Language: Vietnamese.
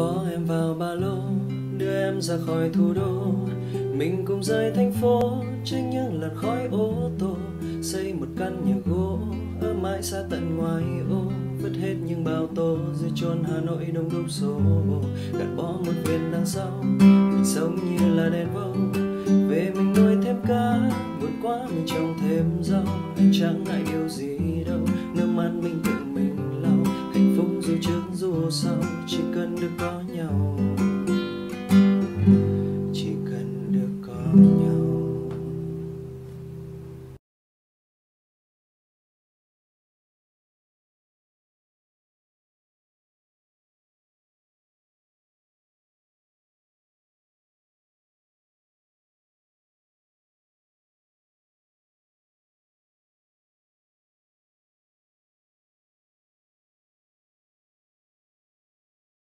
bỏ em vào ba lô, đưa em ra khỏi thủ đô. Mình cùng rời thành phố tránh những làn khói ô tô, xây một căn nhà gỗ ở mãi xa tận ngoài ô. Vứt hết những bao tô dưới chôn hà nội đông đúc số gạt bỏ một viên đằng sau, mình sống như là đèn vông. Về mình nuôi thêm cá buồn quá mình trồng thêm rau. Anh chẳng ngại điều gì đâu không sao chỉ cần được có nhau? Chỉ cần được có nhau.